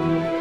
Música